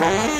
Bye.